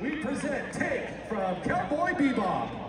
we present Tank from Cowboy Bebop.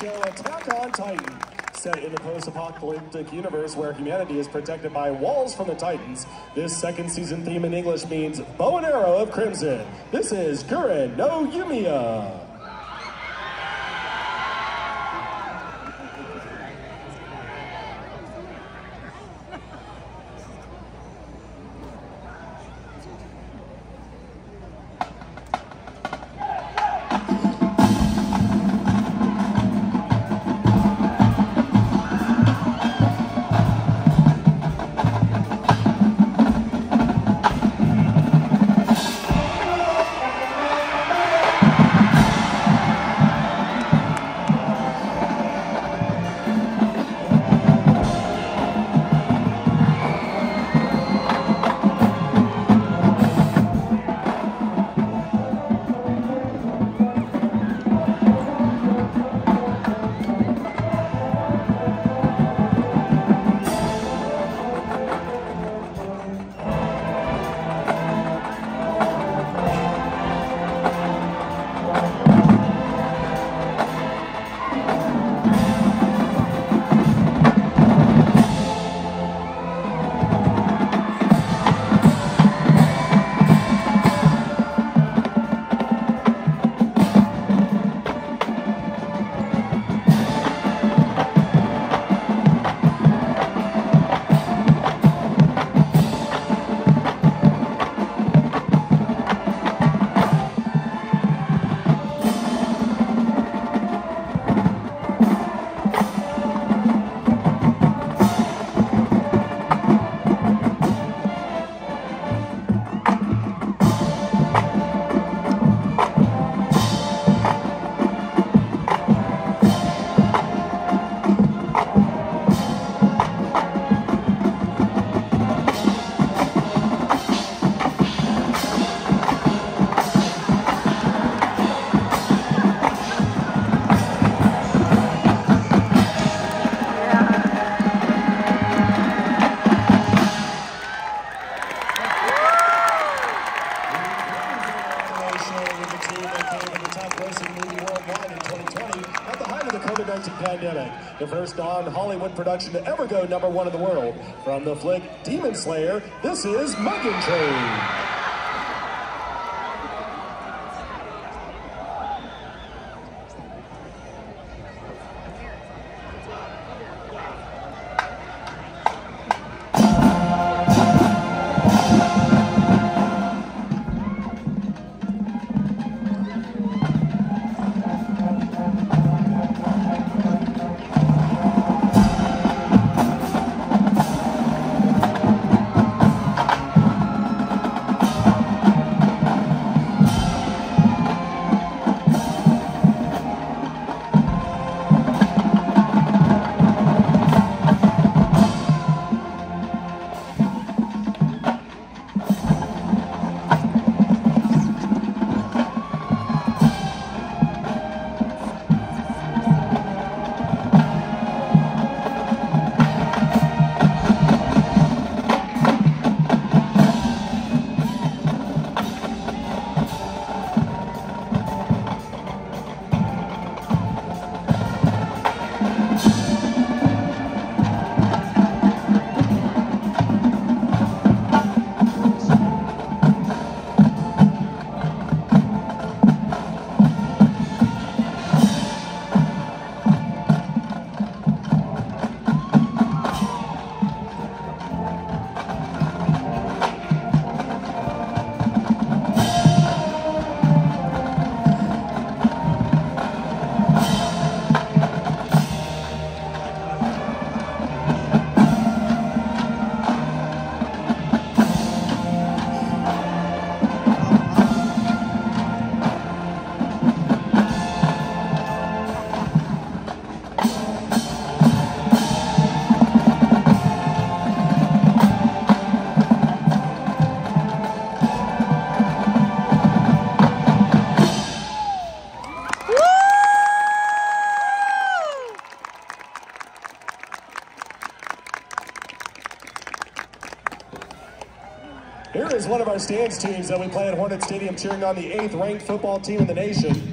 Show Attack on Titan. Set in a post-apocalyptic universe where humanity is protected by walls from the Titans, this second season theme in English means Bow and Arrow of Crimson. This is Guren no Yumiya. The first non-Hollywood production to ever go number one in the world. From the flick Demon Slayer, this is Mugen Train. Our stands teams that we play at Hornet Stadium cheering on the eighth ranked football team in the nation.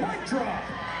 Mic drop.